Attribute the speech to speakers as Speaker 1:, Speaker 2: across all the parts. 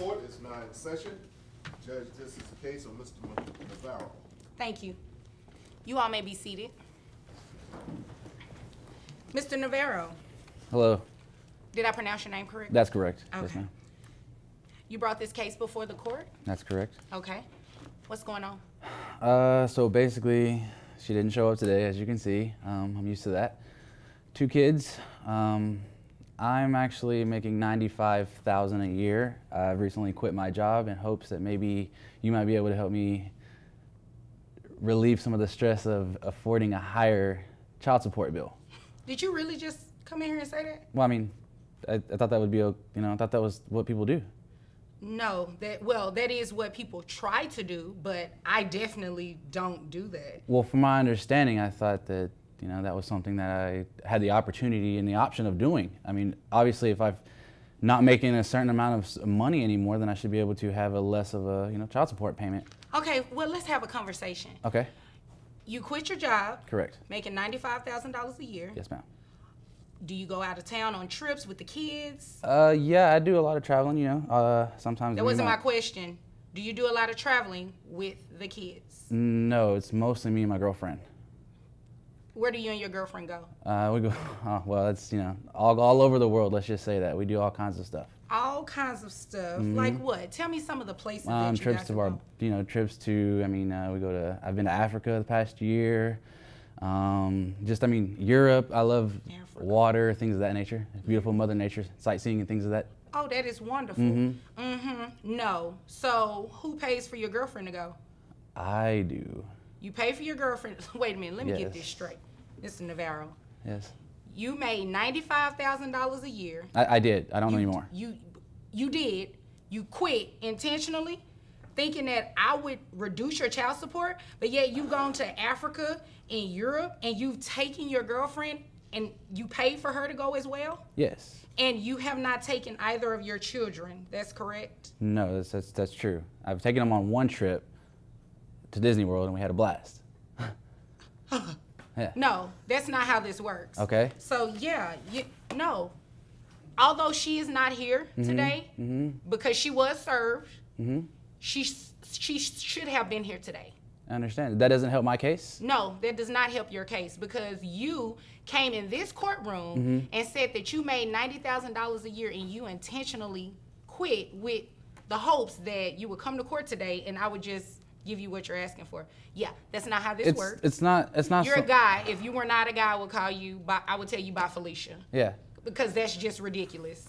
Speaker 1: Court is now in session. Judge, this is the case of Mr. Navarro.
Speaker 2: Thank you. You all may be seated. Mr. Navarro,
Speaker 3: Hello.
Speaker 2: did I pronounce your name correct?
Speaker 3: That's correct. Yes,
Speaker 2: Okay.
Speaker 3: ma'am.
Speaker 2: You brought this case before the court?
Speaker 3: That's correct.
Speaker 2: Okay. What's going on?
Speaker 3: Uh, so basically, she didn't show up today, as you can see. Um, I'm used to that. Two kids. Um, I'm actually making 95,000 a year. I've recently quit my job in hopes that maybe you might be able to help me relieve some of the stress of affording a higher child support bill.
Speaker 2: Did you really just come in here and say that?
Speaker 3: Well, I mean, I, I thought that would be, o- you know, I thought that was what people do.
Speaker 2: No, that well, that is what people try to do, but I definitely don't do that.
Speaker 3: Well, from my understanding, I thought that you know that was something that I had the opportunity and the option of doing. I mean, obviously, if I've not making a certain amount of money anymore, then I should be able to have a less of a you know child support payment.
Speaker 2: Okay, well, let's have a conversation.
Speaker 3: Okay,
Speaker 2: You quit your job,
Speaker 3: correct.
Speaker 2: making $95,000 a year.
Speaker 3: Yes, ma'am.
Speaker 2: Do you go out of town on trips with the kids?
Speaker 3: Uh, yeah, I do a lot of traveling. You know, uh, sometimes.
Speaker 2: That wasn't my question. Do you do a lot of traveling with the kids?
Speaker 3: No, it's mostly me and my girlfriend.
Speaker 2: Where do you and your girlfriend go?
Speaker 3: Uh, we go. Oh, well, it's you know all all over the world. Let's just say that we do all kinds of stuff.
Speaker 2: All kinds of stuff. Like what? Tell me some of the places.
Speaker 3: Um, trips to our,
Speaker 2: go.
Speaker 3: you know, trips to. I mean, uh, we go to. I've been to Africa the past year. Um, just, I mean, Europe. I love
Speaker 2: Africa.
Speaker 3: water, things of that nature. Beautiful Mother Nature, sightseeing and things of that.
Speaker 2: Oh, that is wonderful. Mm-hmm. Mm-hmm. No. So who pays for your girlfriend to go?
Speaker 3: I do.
Speaker 2: You pay for your girlfriend. Wait a minute. Let me get this straight, Mr. Navarro.
Speaker 3: Yes,
Speaker 2: You made ninety-five thousand dollars a year.
Speaker 3: I, I did. I don't know anymore.
Speaker 2: You you did. You quit intentionally, thinking that I would reduce your child support, but yet you've gone to Africa and Europe and you've taken your girlfriend and you paid for her to go as well,
Speaker 3: Yes.
Speaker 2: and you have not taken either of your children. That's correct.
Speaker 3: No, that's, that's that's true. I've taken them on one trip to Disney World and we had a blast. yeah.
Speaker 2: No, that's not how this works.
Speaker 3: Okay.
Speaker 2: So yeah, you no. Although she is not here
Speaker 3: Mm-hmm.
Speaker 2: today because she was served, she she should have been here today.
Speaker 3: I understand. That doesn't help my case.
Speaker 2: No, that does not help your case because you came in this courtroom
Speaker 3: Mm-hmm.
Speaker 2: and said that you made ninety thousand dollars a year and you intentionally quit with the hopes that you would come to court today and I would just give you what you're asking for. Yeah, that's not how this
Speaker 3: It's
Speaker 2: works.
Speaker 3: it's not it's not.
Speaker 2: you're
Speaker 3: so-
Speaker 2: a guy. If you were not a guy, I would call you. Bye, I would tell you bye Felicia
Speaker 3: Yeah,
Speaker 2: because that's just ridiculous.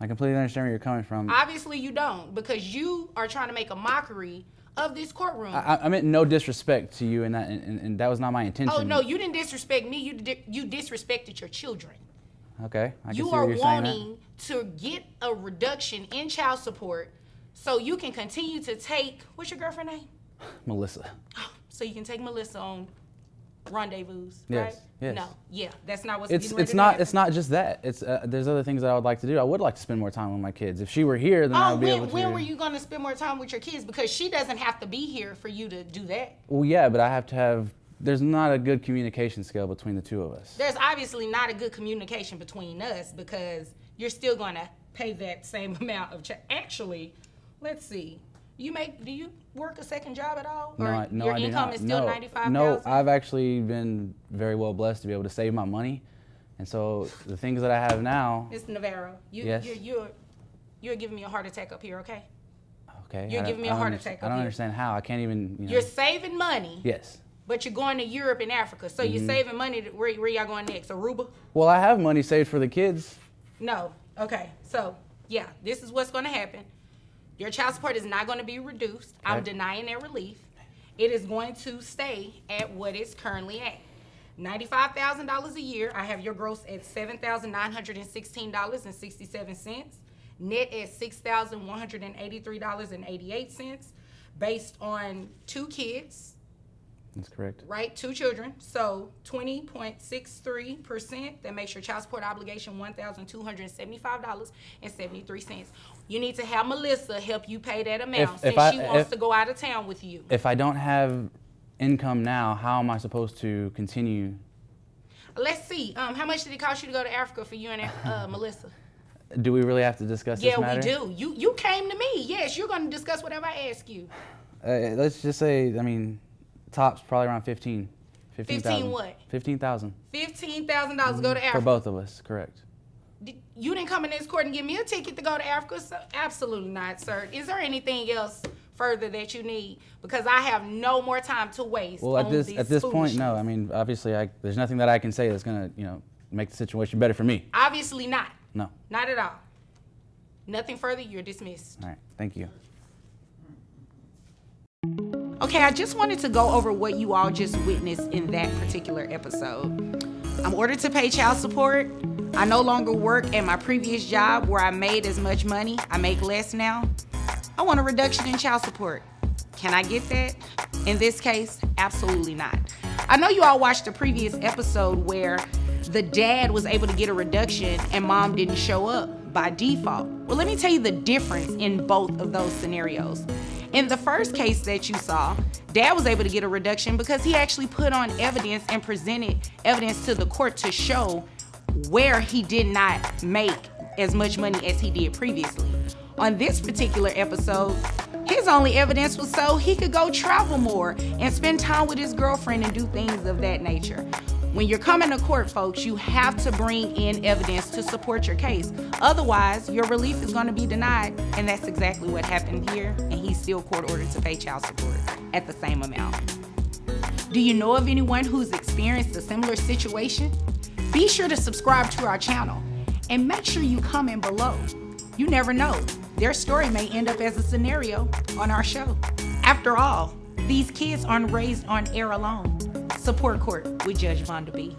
Speaker 3: I completely understand where you're coming from.
Speaker 2: Obviously, you don't because you are trying to make a mockery of this courtroom.
Speaker 3: I, I meant no disrespect to you, and that and, and- that was not my intention.
Speaker 2: oh no, you didn't disrespect me. You di- you disrespected your children.
Speaker 3: Okay, I
Speaker 2: you are
Speaker 3: where you're saying that.
Speaker 2: wanting to get a reduction in child support so you can continue to take what's your girlfriend name?
Speaker 3: Melissa.
Speaker 2: So you can take Melissa on rendezvous,
Speaker 3: Yes,
Speaker 2: right?
Speaker 3: yes.
Speaker 2: No, yeah, that's not what's
Speaker 3: It's it's not
Speaker 2: happen.
Speaker 3: it's not just that. It's uh, there's other things that I would like to do. I would like to spend more time with my kids. If she were here, then I
Speaker 2: Oh,
Speaker 3: would be
Speaker 2: when,
Speaker 3: able to.
Speaker 2: when were you going to spend more time with your kids? Because she doesn't have to be here for you to do that.
Speaker 3: Well, yeah, but I have to have. There's not a good communication scale between the two of us.
Speaker 2: There's obviously not a good communication between us because you're still going to pay that same amount of. Ch- Actually, let's see. You make? Do you work a second job at all?
Speaker 3: No,
Speaker 2: Or
Speaker 3: I, no,
Speaker 2: your
Speaker 3: I
Speaker 2: income is still
Speaker 3: no,
Speaker 2: ninety five
Speaker 3: no. I've actually been very well blessed to be able to save my money, and so the things that I have now.
Speaker 2: Mr. Navarro, you,
Speaker 3: Yes.
Speaker 2: you're, you're you're giving me a heart attack up here, okay?
Speaker 3: Okay.
Speaker 2: You're
Speaker 3: I-
Speaker 2: giving me a heart attack
Speaker 3: I don't
Speaker 2: here.
Speaker 3: understand how. I can't even. You know,
Speaker 2: You're saving money,
Speaker 3: yes.
Speaker 2: but you're going to Europe and Africa. So
Speaker 3: Mm-hmm.
Speaker 2: you're saving money. To, where, where y'all going next? Aruba?
Speaker 3: Well, I have money saved for the kids.
Speaker 2: No. Okay. So, yeah, this is what's going to happen. Your child support is not going to be reduced. I'm denying that relief. It is going to stay at what it's currently at. $95,000 a year. I have your gross at $7,916.67. Net at $6,183.88 based on two kids,
Speaker 3: That's correct.
Speaker 2: right? Two children. So 20.63%. That makes your child support obligation $1,275.73. You need to have Melissa help you pay that amount
Speaker 3: If-
Speaker 2: since
Speaker 3: if I-
Speaker 2: she wants
Speaker 3: if-
Speaker 2: to go out of town with you.
Speaker 3: If I don't have income now, how am I supposed to continue?
Speaker 2: Let's see. Um, how much did it cost you to go to Africa for you and uh, Melissa?
Speaker 3: Do we really have to discuss
Speaker 2: Yeah,
Speaker 3: this matter?
Speaker 2: we do. You you came to me. Yes, you're gonna discuss whatever I ask you.
Speaker 3: Uh, let's just say, I mean, tops probably around 15.
Speaker 2: 15 what?
Speaker 3: 15,000.
Speaker 2: Fifteen thousand dollars to go to Africa.
Speaker 3: For both of us, correct.
Speaker 2: Did- You didn't come in this court and give me a ticket to go to Africa. So absolutely not, sir. Is there anything else further that you need? Because I have no more time to waste.
Speaker 3: Well, at this
Speaker 2: this
Speaker 3: at this point, no. I mean, obviously, I, there's nothing that I can say that's gonna, you know, make the situation better for me.
Speaker 2: Obviously not.
Speaker 3: No.
Speaker 2: Not at all. Nothing further. You're dismissed.
Speaker 3: All right. Thank you.
Speaker 2: Okay, I just wanted to go over what you all just witnessed in that particular episode. I'm ordered to pay child support. I no longer work at my previous job where I made as much money. I make less now. I want a reduction in child support. Can I get that? In this case, absolutely not. I know you all watched the previous episode where the dad was able to get a reduction and mom didn't show up by default. Well, let me tell you the difference in both of those scenarios. In the first case that you saw, dad was able to get a reduction because he actually put on evidence and presented evidence to the court to show where he did not make as much money as he did previously. On this particular episode, his only evidence was so he could go travel more and spend time with his girlfriend and do things of that nature. When you're coming to court, folks, you have to bring in evidence to support your case. Otherwise, your relief is going to be denied, and that's exactly what happened here, and he's still court ordered to pay child support at the same amount. Do you know of anyone who's experienced a similar situation? Be sure to subscribe to our channel and make sure you comment below. You never know, their story may end up as a scenario on our show. After all, these kids aren't raised on air alone. Support Court with Judge Vonda B.